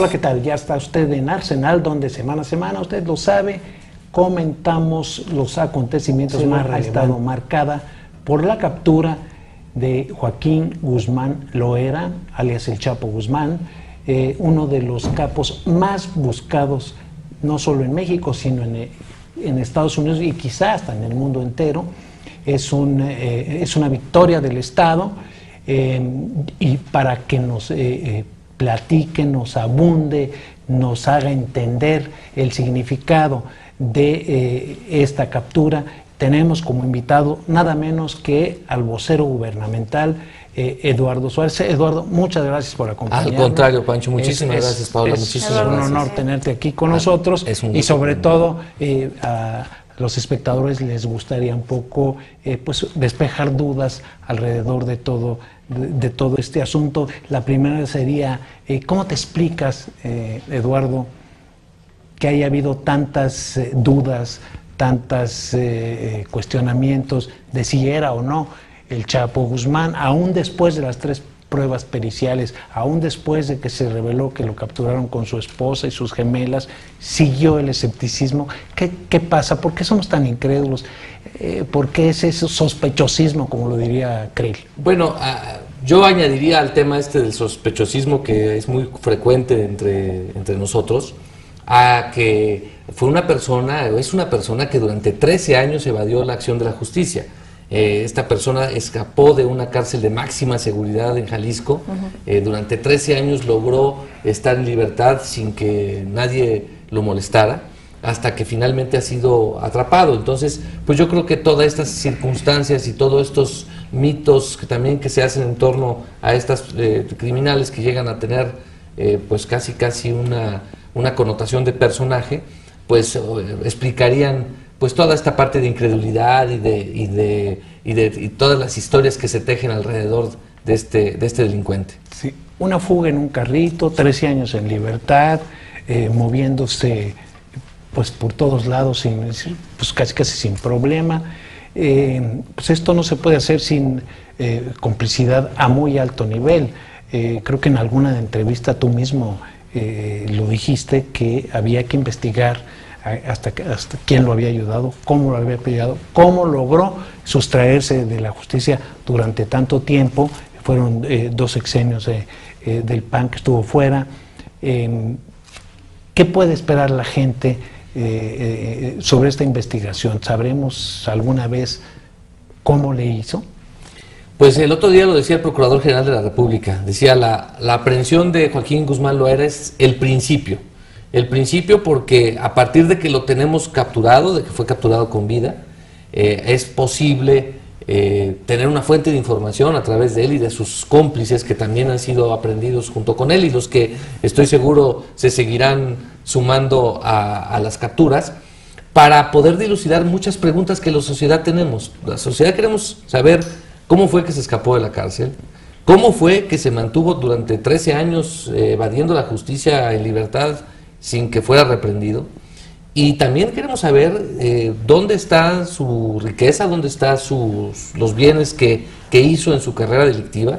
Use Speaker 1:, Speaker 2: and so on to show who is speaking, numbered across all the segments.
Speaker 1: Hola, ¿qué tal? Ya está usted en Arsenal, donde semana a semana, usted lo sabe, comentamos los acontecimientos más estado marcada por la captura de Joaquín Guzmán Loera, alias el Chapo Guzmán, eh, uno de los capos más buscados, no solo en México, sino en, en Estados Unidos y quizás hasta en el mundo entero. Es, un, eh, es una victoria del Estado eh, y para que nos platique, nos abunde, nos haga entender el significado de esta captura, tenemos como invitado nada menos que al vocero gubernamental eh, Eduardo Suárez. Eduardo, muchas gracias por acompañarnos.
Speaker 2: Al contrario, Pancho, muchísimas gracias, Paula.
Speaker 1: Es,
Speaker 2: muchísimas
Speaker 1: un honor tenerte aquí con ah, nosotros y sobre todo eh, a los espectadores les gustaría un poco eh, pues despejar dudas alrededor de todo de, todo este asunto. La primera sería, ¿cómo te explicas, Eduardo, que haya habido tantas dudas, tantos eh, cuestionamientos de si era o no el Chapo Guzmán, aún después de las tres pruebas periciales, aún después de que se reveló que lo capturaron con su esposa y sus gemelas, siguió el escepticismo. ¿Qué, pasa? ¿Por qué somos tan incrédulos? Eh, ¿Por qué es ese sospechosismo, como lo diría Krill?
Speaker 2: Bueno, ah, yo añadiría al tema este del sospechosismo que es muy frecuente entre, entre nosotros, a que fue una persona, es una persona que durante 13 años evadió la acción de la justicia. Eh, esta persona escapó de una cárcel de máxima seguridad en Jalisco. Eh, durante 13 años logró estar en libertad sin que nadie lo molestara hasta que finalmente ha sido atrapado. Entonces, pues yo creo que todas estas circunstancias y todos estos mitos que también que se hacen en torno a estas eh, criminales que llegan a tener pues casi casi una, una connotación de personaje, pues explicarían pues toda esta parte de incredulidad y de, y de, y de todas las historias que se tejen alrededor de este, de este delincuente.
Speaker 1: Sí, una fuga en un carrito, 13 años en libertad, eh, moviéndose pues por todos lados, sin, pues casi casi sin problema. Eh, pues esto no se puede hacer sin eh, complicidad a muy alto nivel. creo que en alguna entrevista tú mismo lo dijiste que había que investigar hasta, quién lo había ayudado, cómo lo había pillado, cómo logró sustraerse de la justicia durante tanto tiempo. Fueron eh, dos sexenios eh, del PAN que estuvo fuera. Em, ¿Qué puede esperar la gente eh, sobre esta investigación? ¿Sabremos alguna vez cómo le hizo?
Speaker 2: Pues el otro día lo decía el Procurador General de la República, decía la, la aprehensión de Joaquín Guzmán Loera es el principio el principio porque a partir de que lo tenemos capturado, de que fue capturado con vida, eh, es posible eh, tener una fuente de información a través de él y de sus cómplices que también han sido aprendidos junto con él y los que estoy seguro se seguirán sumando a, las capturas para poder dilucidar muchas preguntas que la sociedad tenemos. La sociedad queremos saber cómo fue que se escapó de la cárcel, cómo fue que se mantuvo durante 13 años eh, evadiendo la justicia en libertad sin que fuera reprendido. Y también queremos saber eh, dónde está su riqueza, dónde están los bienes que, que, hizo en su carrera delictiva,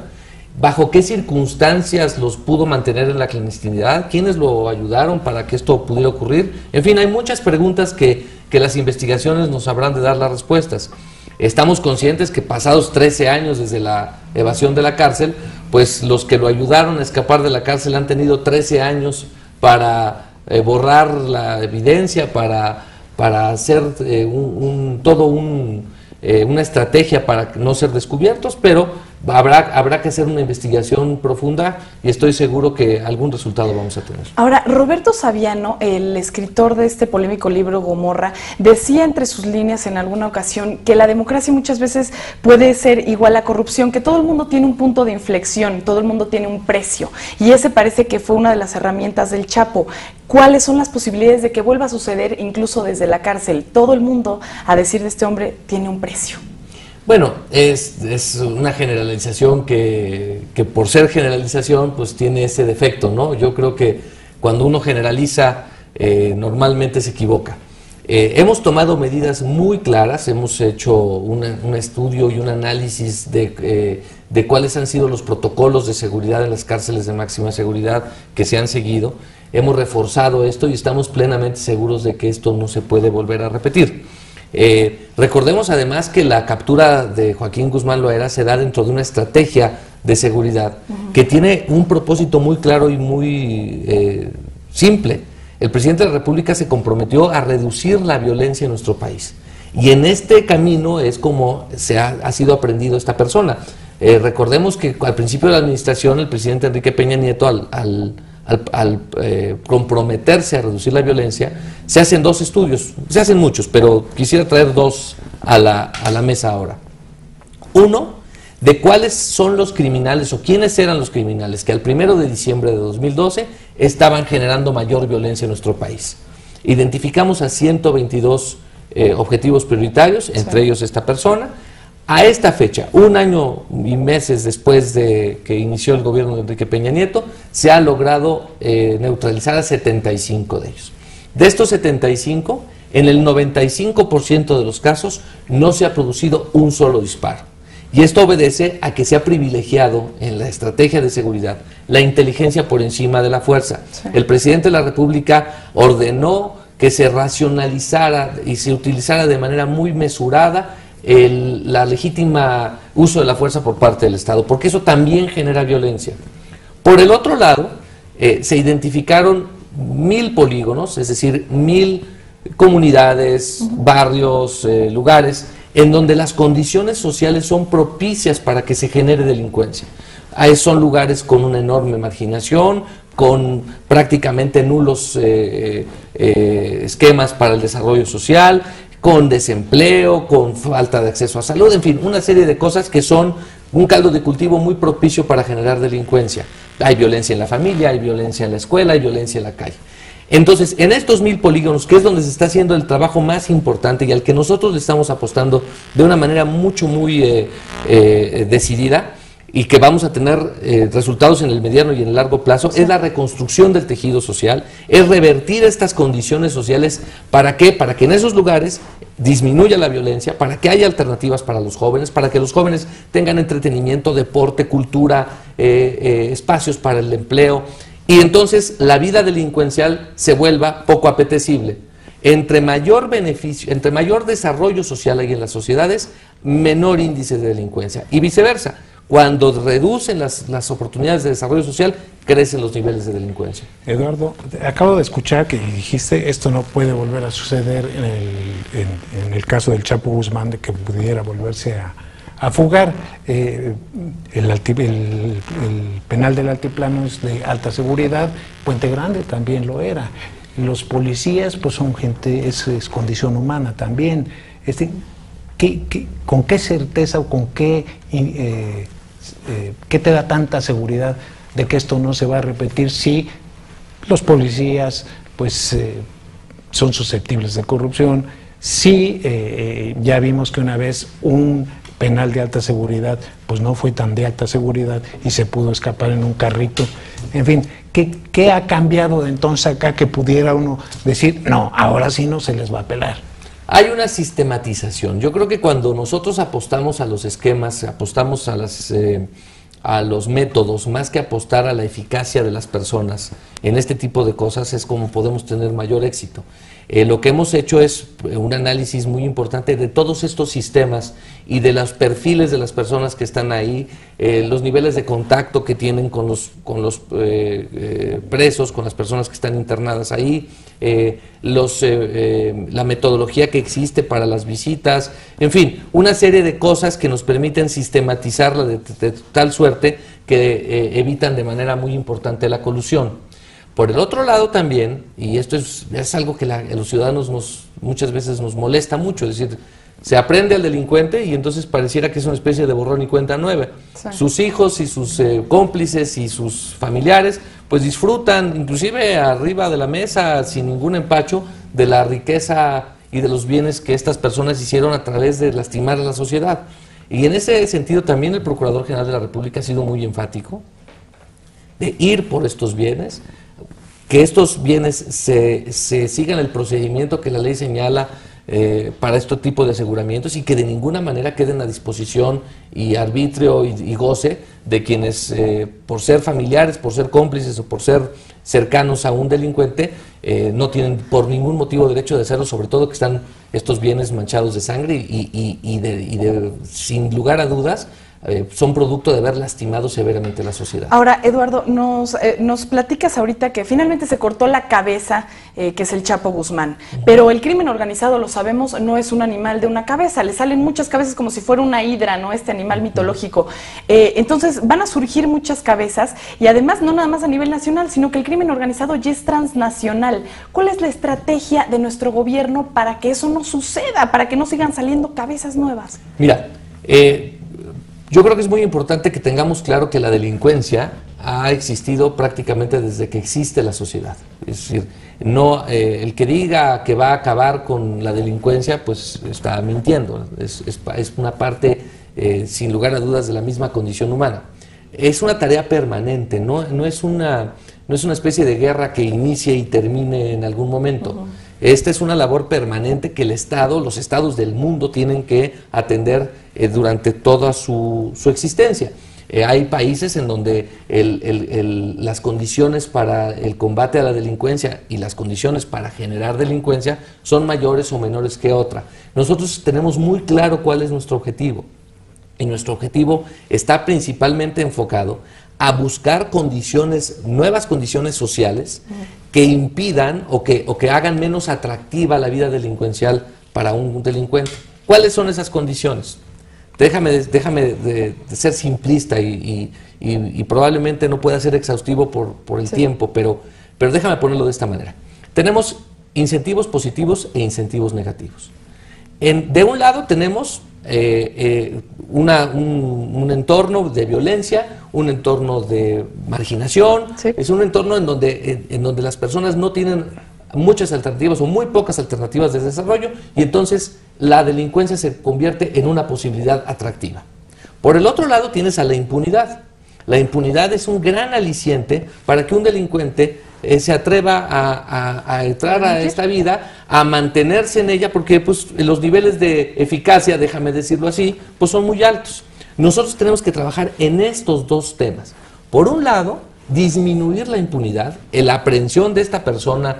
Speaker 2: bajo qué circunstancias los pudo mantener en la clandestinidad, quiénes lo ayudaron para que esto pudiera ocurrir. En fin, hay muchas preguntas que, que las investigaciones nos habrán de dar las respuestas. Estamos conscientes que pasados 13 años desde la evasión de la cárcel, pues los que lo ayudaron a escapar de la cárcel han tenido 13 años para eh, borrar la evidencia, para, para hacer eh, un, todo un, eh, una estrategia para no ser descubiertos, pero Habrá, habrá que hacer una investigación profunda y estoy seguro que algún resultado vamos a tener.
Speaker 3: Ahora, Roberto Saviano, el escritor de este polémico libro Gomorra, decía entre sus líneas en alguna ocasión que la democracia muchas veces puede ser igual a corrupción, que todo el mundo tiene un punto de inflexión, todo el mundo tiene un precio. Y ese parece que fue una de las herramientas del Chapo. ¿Cuáles son las posibilidades de que vuelva a suceder incluso desde la cárcel? Todo el mundo, a decir de este hombre, tiene un precio.
Speaker 2: Bueno, es, es una generalización que, que, por ser generalización pues tiene ese defecto, ¿no? Yo creo que cuando uno generaliza eh, normalmente se equivoca. Eh, hemos tomado medidas muy claras, hemos hecho un estudio y un análisis de, eh, de, cuáles han sido los protocolos de seguridad en las cárceles de máxima seguridad que se han seguido. Hemos reforzado esto y estamos plenamente seguros de que esto no se puede volver a repetir. Eh, recordemos además que la captura de Joaquín Guzmán Loera se da dentro de una estrategia de seguridad que tiene un propósito muy claro y muy simple el presidente de la República se comprometió a reducir la violencia en nuestro país. Y en este camino es como se ha, sido aprendido esta persona. Eh, recordemos que al principio de la administración el presidente Enrique Peña Nieto al, eh, comprometerse a reducir la violencia, se hacen dos estudios, se hacen muchos, pero quisiera traer dos a la, a la mesa ahora. Uno, de cuáles son los criminales o quiénes eran los criminales que al primero de diciembre de 2012 estaban generando mayor violencia en nuestro país. Identificamos a 122 eh, objetivos prioritarios, entre ellos esta persona. A esta fecha, un año y meses después de que inició el gobierno de Enrique Peña Nieto, se ha logrado eh, neutralizar a 75 de ellos. De estos 75, en el 95% de los casos no se ha producido un solo disparo. Y esto obedece a que se ha privilegiado en la estrategia de seguridad la inteligencia por encima de la fuerza. El presidente de la República ordenó que se racionalizara y se utilizara de manera muy mesurada la legítima uso de la fuerza por parte del Estado, porque eso también genera violencia. Por el otro lado, eh, se identificaron mil polígonos, es decir, mil comunidades, barrios, eh, lugares, en donde las condiciones sociales son propicias para que se genere delincuencia. Ahí son lugares con una enorme marginación, con prácticamente nulos eh, eh, esquemas para el desarrollo social, con desempleo, con falta de acceso a salud, en fin, una serie de cosas que son un caldo de cultivo muy propicio para generar delincuencia. Hay violencia en la familia, hay violencia en la escuela, hay violencia en la calle. Entonces, en estos mil polígonos, que es donde se está haciendo el trabajo más importante y al que nosotros le estamos apostando de una manera mucho, muy eh, eh, decidida, y que vamos a tener eh, resultados en el mediano y en el largo plazo, es la reconstrucción del tejido social, es revertir estas condiciones sociales. ¿Para qué? Para que en esos lugares disminuya la violencia, para que haya alternativas para los jóvenes, para que los jóvenes tengan entretenimiento, deporte, cultura, espacios para el empleo y entonces la vida delincuencial se vuelva poco apetecible. Entre mayor beneficio, entre mayor desarrollo social hay en las sociedades, menor índice de delincuencia. Y viceversa, cuando reducen las, oportunidades de desarrollo social, crecen los niveles de delincuencia.
Speaker 1: Eduardo, acabo de escuchar que dijiste esto no puede volver a suceder en el, en el caso del Chapo Guzmán, de que pudiera volverse a, a fugar. Eh, el, penal del altiplano es de alta seguridad, Puente Grande también lo era. Los policías, pues son gente, es, condición humana también. Este, con qué certeza o con qué, eh, eh, qué te da tanta seguridad de que esto no se va a repetir si los policías, pues, son susceptibles de corrupción? Si ya vimos que una vez un penal de alta seguridad, pues no fue tan de alta seguridad y se pudo escapar en un carrito. En fin, ¿qué, ha cambiado de entonces acá que pudiera uno decir, no, ahora sí no se les va a pelar?
Speaker 2: Hay una sistematización. Yo creo que cuando nosotros apostamos a los esquemas, apostamos a las... Eh, a los métodos, más que apostar a la eficacia de las personas en este tipo de cosas, es como podemos tener mayor éxito. Eh, lo que hemos hecho es eh, un análisis muy importante de todos estos sistemas y de los perfiles de las personas que están ahí, eh, los niveles de contacto que tienen con los, con los presos, con las personas que están internadas ahí, los, la metodología que existe para las visitas, en fin, una serie de cosas que nos permiten sistematizarla de tal suerte que evitan de manera muy importante la colusión. Por el otro lado también, y esto es, algo que los ciudadanos nos, muchas veces nos molesta mucho, es decir, se aprende al delincuente y entonces pareciera que es una especie de borrón y cuenta nueva. Sus hijos y sus eh, cómplices y sus familiares pues disfrutan, inclusive arriba de la mesa, sin ningún empacho, de la riqueza y de los bienes que estas personas hicieron a través de lastimar a la sociedad. Y en ese sentido también el Procurador General de la República ha sido muy enfático de ir por estos bienes, que estos bienes se, sigan el procedimiento que la ley señala eh, para este tipo de aseguramientos y que de ninguna manera queden a disposición y arbitrio y, goce de quienes, eh, por ser familiares, por ser cómplices o por ser cercanos a un delincuente, eh, no tienen por ningún motivo derecho de hacerlo, sobre todo que están estos bienes manchados de sangre y, y de, sin lugar a dudas, eh, son producto de haber lastimado severamente la sociedad.
Speaker 3: Ahora, Eduardo, nos, eh, nos platicas ahorita que finalmente se cortó la cabeza, eh, que es el Chapo Guzmán, pero el crimen organizado, lo sabemos, no es un animal de una cabeza, le salen muchas cabezas como si fuera una hidra, ¿no? Este animal mitológico. entonces, van a surgir muchas cabezas y además no nada más a nivel nacional, sino que el crimen organizado ya es transnacional. ¿Cuál es la estrategia de nuestro gobierno para que eso no suceda, para que no sigan saliendo cabezas nuevas?
Speaker 2: Mira, eh, yo creo que es muy importante que tengamos claro que la delincuencia ha existido prácticamente desde que existe la sociedad. Es decir, no, eh, el que diga que va a acabar con la delincuencia, pues está mintiendo. Es, una parte, eh, sin lugar a dudas, de la misma condición humana. Es una tarea permanente, no, no, es, una, no es una especie de guerra que inicie y termine en algún momento. Esta es una labor permanente que el Estado, los estados del mundo tienen que atender eh, durante toda su, existencia. Eh, hay países en donde las condiciones para el combate a la delincuencia y las condiciones para generar delincuencia son mayores o menores que otra. Nosotros tenemos muy claro cuál es nuestro objetivo. Y nuestro objetivo está principalmente enfocado a buscar condiciones, nuevas condiciones sociales que impidan o que, o que hagan menos atractiva la vida delincuencial para un delincuente. ¿Cuáles son esas condiciones? Déjame, déjame de, ser simplista y, probablemente no pueda ser exhaustivo por, el tiempo, pero, pero déjame ponerlo de esta manera. Tenemos incentivos positivos e incentivos negativos. En, de un lado tenemos eh, eh, un, entorno de violencia, un entorno de marginación, es un entorno en donde, en, donde las personas no tienen muchas alternativas o muy pocas alternativas de desarrollo y entonces la delincuencia se convierte en una posibilidad atractiva. Por el otro lado tienes a la impunidad. La impunidad es un gran aliciente para que un delincuente eh, se atreva a, entrar a esta vida, a mantenerse en ella, porque pues, los niveles de eficacia, déjame decirlo así, pues son muy altos. Nosotros tenemos que trabajar en estos dos temas. Por un lado, disminuir la impunidad, la aprehensión de esta persona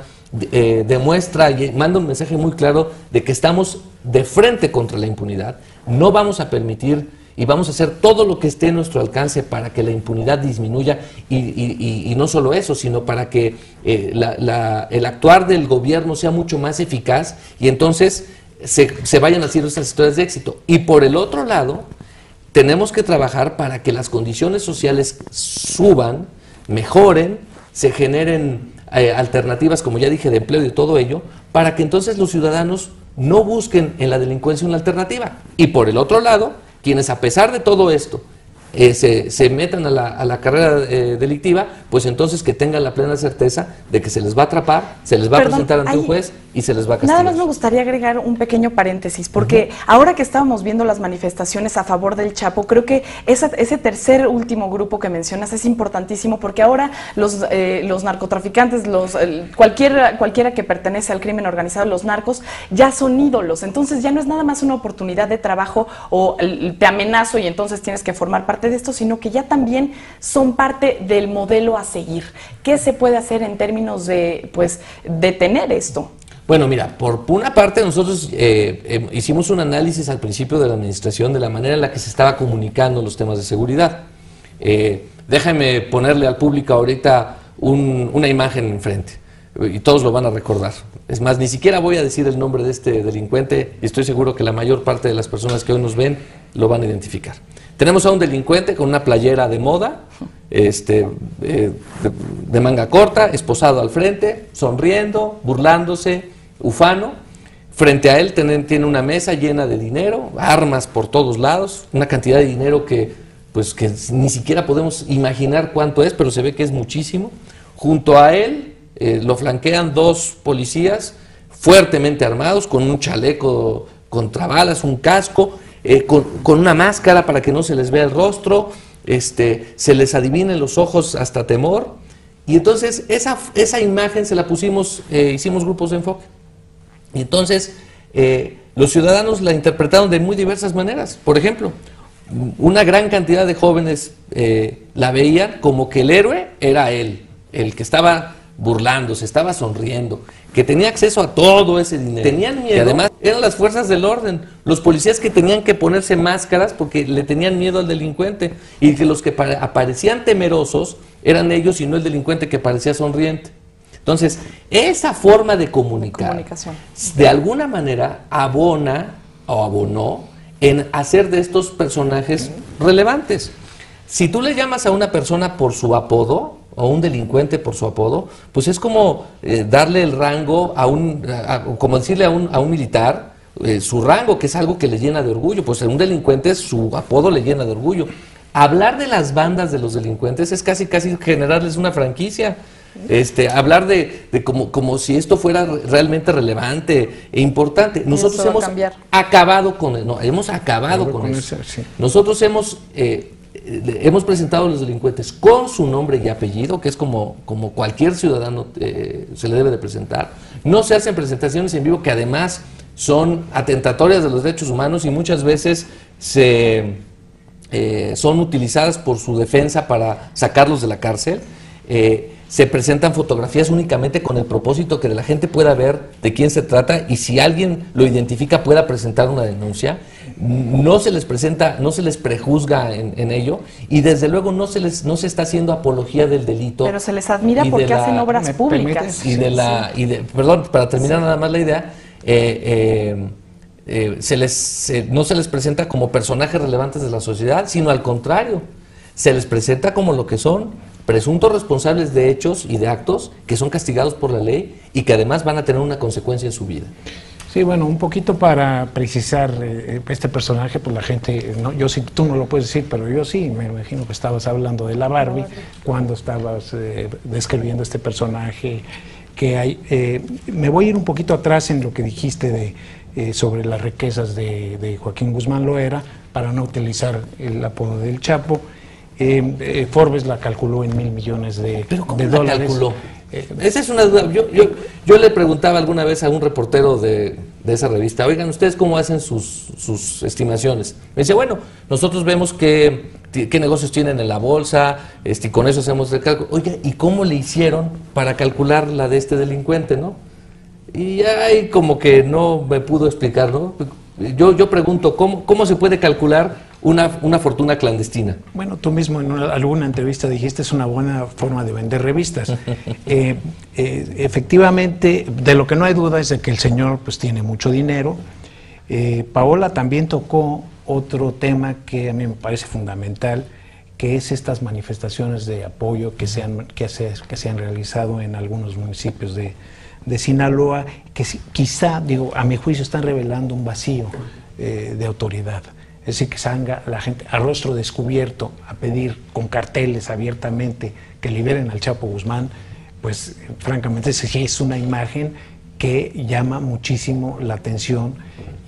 Speaker 2: eh, demuestra y manda un mensaje muy claro de que estamos de frente contra la impunidad. No vamos a permitir y vamos a hacer todo lo que esté en nuestro alcance para que la impunidad disminuya y, no solo eso, sino para que eh, el actuar del gobierno sea mucho más eficaz y entonces se, vayan haciendo estas historias de éxito. Y por el otro lado, tenemos que trabajar para que las condiciones sociales suban, mejoren, se generen eh, alternativas, como ya dije, de empleo y todo ello, para que entonces los ciudadanos no busquen en la delincuencia una alternativa. Y por el otro lado, quienes a pesar de todo esto eh, se, metan a la, carrera eh, delictiva, pues entonces que tengan la plena certeza de que se les va a atrapar, se les va a presentar ante un juez y se les va a castigar.
Speaker 3: Nada más me gustaría agregar un pequeño paréntesis, porque ahora que estábamos viendo las manifestaciones a favor del Chapo, creo que ese tercer último grupo que mencionas es importantísimo, porque ahora los, eh, los narcotraficantes, los, cualquiera, cualquiera que pertenece al crimen organizado, los narcos, ya son ídolos. Entonces ya no es nada más una oportunidad de trabajo o te amenazo y entonces tienes que formar parte de esto, sino que ya también son parte del modelo a seguir. ¿Qué se puede hacer en términos de, pues, detener esto?
Speaker 2: Bueno, mira, por una parte nosotros eh, em, hicimos un análisis al principio de la administración de la manera en la que se estaba comunicando los temas de seguridad. Eh, déjame ponerle al público ahorita una imagen enfrente y todos lo van a recordar. Es más, ni siquiera voy a decir el nombre de este delincuente y estoy seguro que la mayor parte de las personas que hoy nos ven lo van a identificar. Tenemos a un delincuente con una playera de moda, este, eh, de, manga corta, esposado al frente, sonriendo, burlándose, ufano. Frente a él tiene, una mesa llena de dinero, armas por todos lados, una cantidad de dinero que, pues, que ni siquiera podemos imaginar cuánto es, pero se ve que es muchísimo. Junto a él eh, lo flanquean dos policías fuertemente armados, con un chaleco contra balas, un casco, eh, con, una máscara para que no se les vea el rostro, este, se les adivinen los ojos hasta temor, Y entonces esa, esa imagen se la pusimos, eh, hicimos grupos de enfoque. Y entonces eh, los ciudadanos la interpretaron de muy diversas maneras. Por ejemplo, una gran cantidad de jóvenes la veían como que el héroe era él, el que estaba burlándose, estaba sonriendo, que tenía acceso a todo ese dinero. Tenían miedo. Y además eran las fuerzas del orden, los policías que tenían que ponerse máscaras porque le tenían miedo al delincuente y que los que aparecían temerosos eran ellos y no el delincuente que parecía sonriente. Entonces, esa forma de comunicar, de alguna manera, abona o abonó en hacer de estos personajes relevantes. Si tú le llamas a una persona por su apodo, o un delincuente por su apodo, pues es como eh, darle el rango a un, como decirle a un, a un militar eh, su rango, que es algo que le llena de orgullo, pues a un delincuente su apodo le llena de orgullo. Hablar de las bandas de los delincuentes es casi casi generarles una franquicia. Este, hablar de, de como, como, si esto fuera realmente relevante e importante. Nosotros hemos acabado con no, hemos acabado con, eso. Nosotros hemos eh, hemos presentado a los delincuentes con su nombre y apellido, que es como, como cualquier ciudadano eh, se le debe de presentar. No se hacen presentaciones en vivo que además son atentatorias de los derechos humanos y muchas veces se, eh, son utilizadas por su defensa para sacarlos de la cárcel. Eh, se presentan fotografías únicamente con el propósito que la gente pueda ver de quién se trata y si alguien lo identifica pueda presentar una denuncia. No se les presenta, no se les prejuzga en, ello y desde luego no se les no se está haciendo apología del delito.
Speaker 3: Pero se les admira porque hacen obras públicas.
Speaker 2: Y de la, y de, perdón, para terminar nada más la idea, eh, eh, eh, se les, no se les presenta como personajes relevantes de la sociedad, sino al contrario, se les presenta como lo que son presuntos responsables de hechos y de actos que son castigados por la ley y que además van a tener una consecuencia en su vida.
Speaker 1: Sí, bueno, un poquito para precisar eh, este personaje, pues la gente, no, yo sí, tú no lo puedes decir, pero yo sí, me imagino que estabas hablando de la Barbie cuando estabas eh, describiendo este personaje que hay. Eh, me voy a ir un poquito atrás en lo que dijiste de, sobre las riquezas de, de Joaquín Guzmán Loera, para no utilizar el apodo del Chapo. Eh, eh, Forbes la calculó en mil millones de,
Speaker 2: ¿Pero cómo la calculó? Eh, esa es una duda. Yo, yo, yo, le preguntaba alguna vez a un reportero de, de esa revista, oigan, ¿ustedes cómo hacen sus, sus estimaciones? Me dice, bueno, nosotros vemos qué, qué negocios tienen en la bolsa, este, con eso hacemos el cálculo. Oiga, ¿y cómo le hicieron para calcular la de este delincuente, no? Y ahí como que no me pudo explicar, ¿no? Yo, yo pregunto, ¿cómo, ¿cómo se puede calcular una, una, fortuna clandestina.
Speaker 1: Bueno, tú mismo en alguna entrevista dijiste es una buena forma de vender revistas. Eh, eh, efectivamente, de lo que no hay duda es de que el señor pues tiene mucho dinero. Eh, Paola también tocó otro tema que a mí me parece fundamental, que es estas manifestaciones de apoyo que se han, que se, que se han realizado en algunos municipios de, de Sinaloa, que quizá, digo, a mi juicio están revelando un vacío de autoridad es decir, que salga la gente a rostro descubierto a pedir con carteles abiertamente que liberen al Chapo Guzmán, pues francamente es una imagen que llama muchísimo la atención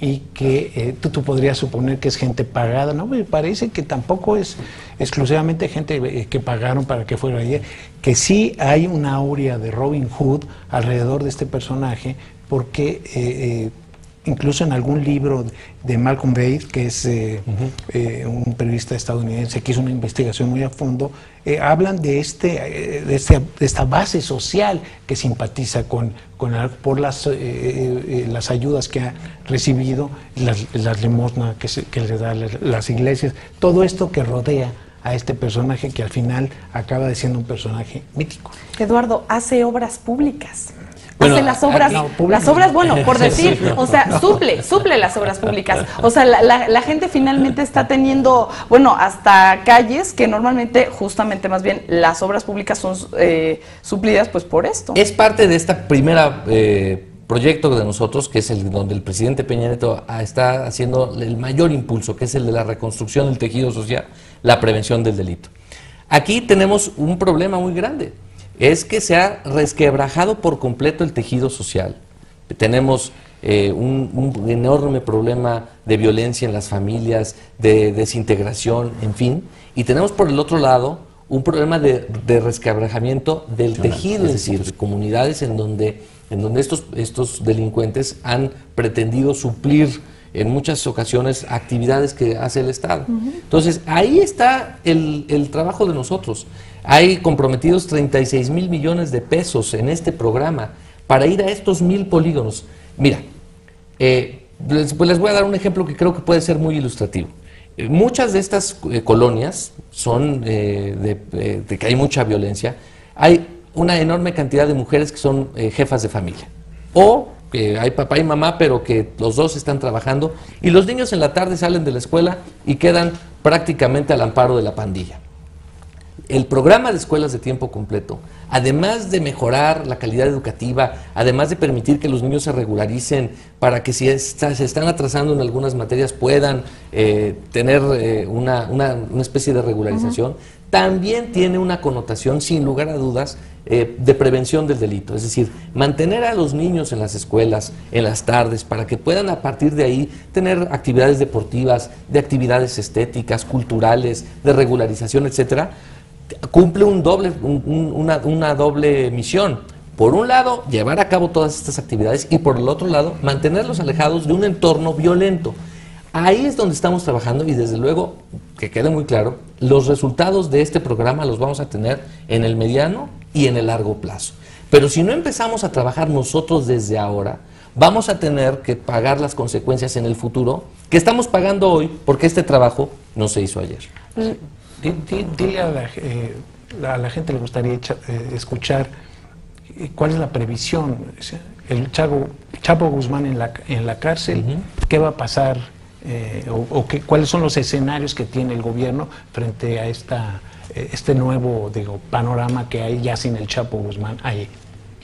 Speaker 1: y que eh, tú, podrías suponer que es gente pagada. No, me parece que tampoco es exclusivamente gente eh, que pagaron para que fuera ayer, que sí hay una aurea de Robin Hood alrededor de este personaje, porque eh, incluso en algún libro de Malcolm Bates, que es eh, eh, un periodista estadounidense que hizo una investigación muy a fondo, eh, hablan de, este, de, este, de, esta base social que simpatiza con, con por las, las ayudas que ha recibido, las, las limosnas que, que le dan las iglesias, todo esto que rodea a este personaje que al final acaba de siendo un personaje mítico.
Speaker 3: Eduardo, hace obras públicas hace las obras, las obras, bueno, por decir, o sea, suple, suple las obras públicas. O sea, la, gente finalmente está teniendo, bueno, hasta calles que normalmente, justamente más bien, las obras públicas son eh, suplidas pues por esto.
Speaker 2: Es parte de esta primera eh, proyecto de nosotros, que es el donde el presidente Peña Nieto está haciendo el mayor impulso, que es el de la reconstrucción del tejido social, la prevención del delito. Aquí tenemos un problema muy grande es que se ha resquebrajado por completo el tejido social. Tenemos eh, un, enorme problema de violencia en las familias, de desintegración, en fin. Y tenemos por el otro lado un problema de, de resquebrajamiento del tejido, es decir, de comunidades en donde, en donde estos, estos delincuentes han pretendido suplir en muchas ocasiones actividades que hace el Estado. Entonces, ahí está el, el, trabajo de nosotros. Hay comprometidos 36 mil millones de pesos en este programa para ir a estos mil polígonos. Mira, eh, les, pues les voy a dar un ejemplo que creo que puede ser muy ilustrativo. Eh, muchas de estas eh, colonias son de, de, que hay mucha violencia. Hay una enorme cantidad de mujeres que son jefas de familia. O hay papá y mamá, pero que los dos están trabajando y los niños en la tarde salen de la escuela y quedan prácticamente al amparo de la pandilla. El programa de escuelas de tiempo completo, además de mejorar la calidad educativa, además de permitir que los niños se regularicen para que si se están atrasando en algunas materias puedan eh, tener eh, una, especie de regularización, también tiene una connotación, sin lugar a dudas, eh, de prevención del delito. Es decir, mantener a los niños en las escuelas, en las tardes, para que puedan a partir de ahí tener actividades deportivas, de actividades estéticas, culturales, de regularización, etcétera, cumple un doble, una, una doble misión. Por un lado, llevar a cabo todas estas actividades y por el otro lado, mantenerlos alejados de un entorno violento. Ahí es donde estamos trabajando y desde luego, que quede muy claro, los resultados de este programa los vamos a tener en el mediano y en el largo plazo. Pero si no empezamos a trabajar nosotros desde ahora, vamos a tener que pagar las consecuencias en el futuro que estamos pagando hoy porque este trabajo no se hizo ayer.
Speaker 1: Dile a la, eh, a la gente le gustaría eh, escuchar eh, cuál es la previsión. El Chapo, Chapo Guzmán en la, en la cárcel, ¿qué va a pasar eh, o, cuáles son los escenarios que tiene el gobierno frente a esta, eh, este nuevo digo, panorama que hay ya sin el Chapo Guzmán ahí.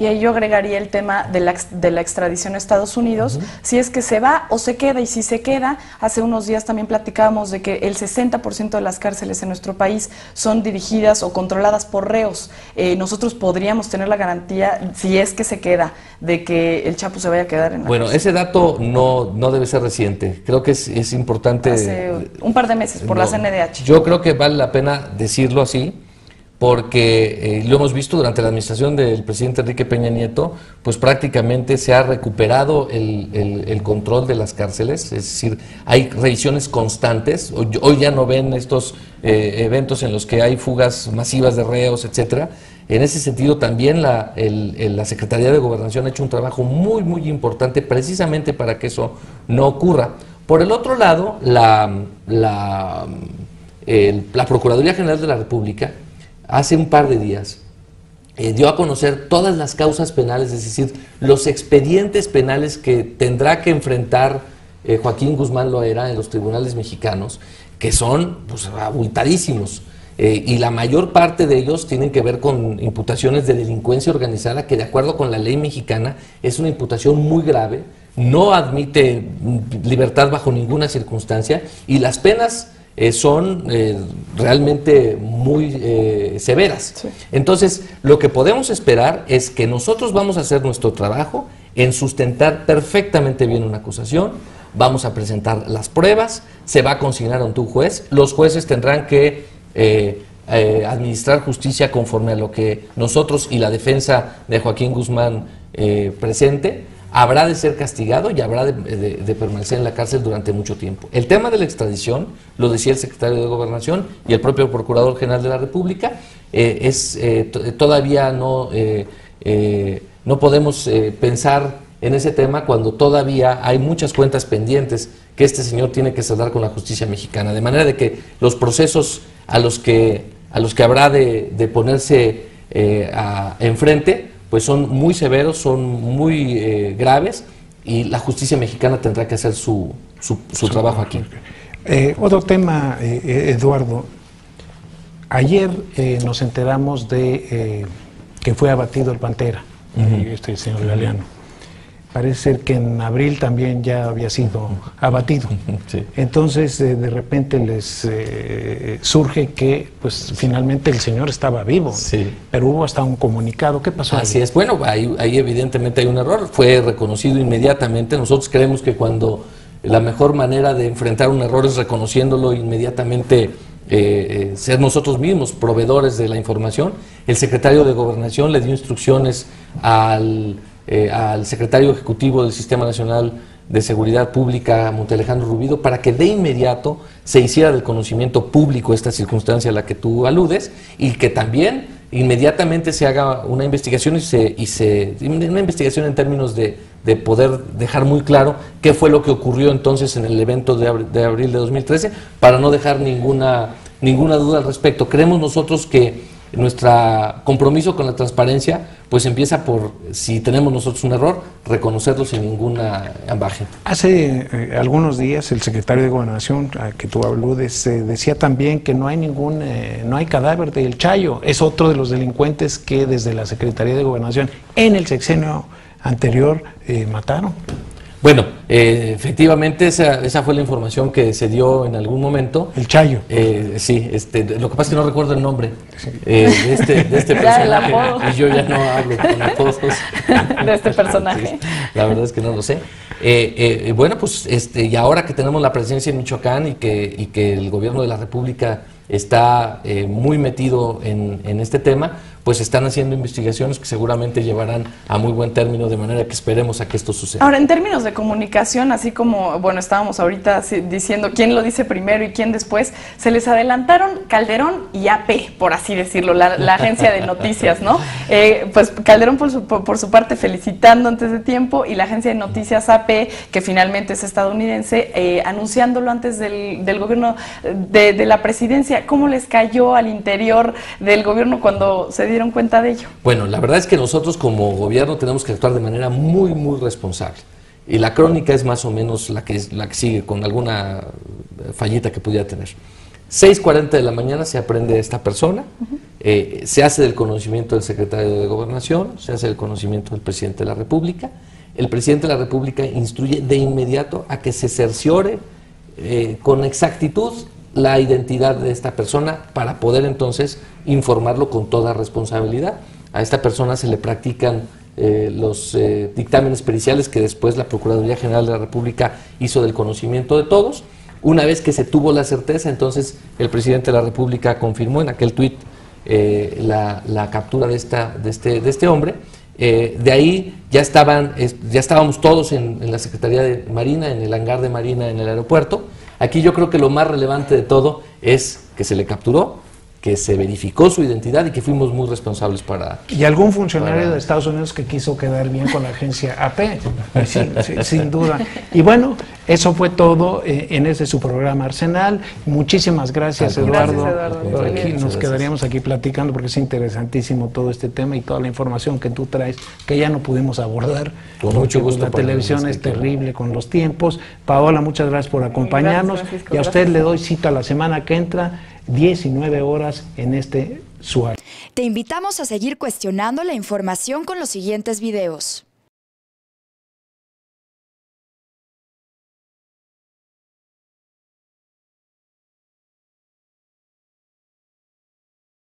Speaker 3: Y ahí yo agregaría el tema de la, de la extradición a Estados Unidos, si es que se va o se queda, y si se queda, hace unos días también platicábamos de que el 60% de las cárceles en nuestro país son dirigidas o controladas por reos. Eh, nosotros podríamos tener la garantía, si es que se queda, de que el Chapo se vaya a quedar en la
Speaker 2: Bueno, ese dato no, no debe ser reciente, creo que es, es importante...
Speaker 3: Hace un par de meses, por la CNDH.
Speaker 2: Yo creo que vale la pena decirlo así porque eh, lo hemos visto durante la administración del presidente Enrique Peña Nieto, pues prácticamente se ha recuperado el, control de las cárceles, es decir, hay revisiones constantes, hoy, ya no ven estos eh, eventos en los que hay fugas masivas de reos, etcétera. En ese sentido también la, la Secretaría de Gobernación ha hecho un trabajo muy, muy importante precisamente para que eso no ocurra. Por el otro lado, la, la, la Procuraduría General de la República hace un par de días eh, dio a conocer todas las causas penales, es decir, los expedientes penales que tendrá que enfrentar eh, Joaquín Guzmán Loera en los tribunales mexicanos, que son pues, abultadísimos. Eh, y la mayor parte de ellos tienen que ver con imputaciones de delincuencia organizada, que de acuerdo con la ley mexicana es una imputación muy grave, no admite mm, libertad bajo ninguna circunstancia y las penas eh, son eh, realmente muy eh, severas. Entonces, lo que podemos esperar es que nosotros vamos a hacer nuestro trabajo en sustentar perfectamente bien una acusación, vamos a presentar las pruebas, se va a consignar ante un juez, los jueces tendrán que administrar justicia conforme a lo que nosotros y la defensa de Joaquín Guzmán presente habrá de ser castigado y habrá de, permanecer en la cárcel durante mucho tiempo. El tema de la extradición, lo decía el secretario de Gobernación y el propio Procurador General de la República, eh, es eh, todavía no, eh, no podemos pensar en ese tema cuando todavía hay muchas cuentas pendientes que este señor tiene que saldar con la justicia mexicana. De manera de que los procesos a los que, a los que habrá de, ponerse enfrente, pues son muy severos, son muy eh, graves y la justicia mexicana tendrá que hacer su, su, trabajo aquí.
Speaker 1: Eh, otro tema, eh, Eduardo. Ayer nos enteramos de que fue abatido el Pantera, este señor Galeano parece ser que en abril también ya había sido abatido. Entonces, eh, de repente les eh, surge que, pues, finalmente el señor estaba vivo. Pero hubo hasta un comunicado. ¿Qué pasó?
Speaker 2: Así es. Bueno, ahí, ahí, evidentemente hay un error. Fue reconocido inmediatamente. Nosotros creemos que cuando la mejor manera de enfrentar un error es reconociéndolo inmediatamente eh, ser nosotros mismos proveedores de la información. El secretario de Gobernación le dio instrucciones al, al secretario ejecutivo del Sistema Nacional de Seguridad Pública, Montelejandro Rubido, para que de inmediato se hiciera del conocimiento público esta circunstancia a la que tú aludes y que también inmediatamente se haga una investigación y se, y se una investigación en términos de, de, poder dejar muy claro qué fue lo que ocurrió entonces en el evento de, abril de, abril de 2013 para no dejar ninguna, ninguna duda al respecto. Creemos nosotros que nuestro compromiso con la transparencia pues empieza por, si tenemos nosotros un error, reconocerlo sin ninguna ambaje.
Speaker 1: Hace eh, algunos días el secretario de Gobernación, a que tú aludes, eh, decía también que no hay ningún, eh, no hay cadáver del Chayo. Es otro de los delincuentes que desde la Secretaría de Gobernación en el sexenio anterior mataron.
Speaker 2: Bueno, eh, efectivamente esa, esa, fue la información que se dio en algún momento.
Speaker 1: El Chayo.
Speaker 2: Eh, sí, este, lo que pasa es que no recuerdo el nombre eh, de este, de este personaje. Y yo ya no hablo con apodos.
Speaker 3: de este personaje.
Speaker 2: la verdad es que no lo sé. bueno, pues este, y ahora que tenemos la presencia en Michoacán y que, y que el gobierno de la República está muy metido en, en este tema, pues están haciendo investigaciones que seguramente llevarán a muy buen término, de manera que esperemos a que esto suceda.
Speaker 3: Ahora, en términos de comunicación, así como, bueno, estábamos ahorita diciendo quién lo dice primero y quién después, se les adelantaron Calderón y AP, por así decirlo, la, agencia de noticias, ¿no? Eh, pues Calderón por su, por, su parte felicitando antes de tiempo y la agencia de noticias AP, que finalmente es estadounidense, eh, anunciándolo antes del, del gobierno de, de la presidencia. ¿Cómo les cayó al interior del gobierno cuando se dieron cuenta de ello?
Speaker 2: Bueno, la verdad es que nosotros como gobierno tenemos que actuar de manera muy, muy responsable. Y la crónica es más o menos la que, la que sigue, con alguna fallita que pudiera tener. 6.40 de la mañana se aprende esta persona, eh, se hace del conocimiento del secretario de Gobernación, se hace del conocimiento del presidente de la República. El presidente de la República instruye de inmediato a que se cerciore eh, con exactitud la identidad de esta persona para poder entonces informarlo con toda responsabilidad. A esta persona se le practican eh, los eh, dictámenes periciales que después la Procuraduría General de la República hizo del conocimiento de todos. Una vez que se tuvo la certeza, entonces el presidente de la República confirmó en aquel tuit eh, la, captura de, esta, de, este, de este hombre. de ahí ya, estaban, ya estábamos todos en la Secretaría de Marina, en el hangar de Marina en el aeropuerto. Aquí yo creo que lo más relevante de todo es que se le capturó, que se verificó su identidad y que fuimos muy responsables para...
Speaker 1: ¿Y algún funcionario de Estados Unidos que quiso quedar bien con la agencia AP? sin, duda. Y bueno, eso fue todo eh, en ese su programa Arsenal. Muchísimas gracias, Eduardo. nos quedaríamos aquí platicando porque es interesantísimo todo este tema y toda la información que tú traes, que ya no pudimos abordar.
Speaker 2: Con mucho gusto.
Speaker 1: La televisión es terrible con los tiempos. Paola, muchas gracias por acompañarnos. y a usted le doy cita la semana que entra 19 horas en este suárez.
Speaker 4: Te invitamos a seguir cuestionando la información con los siguientes videos.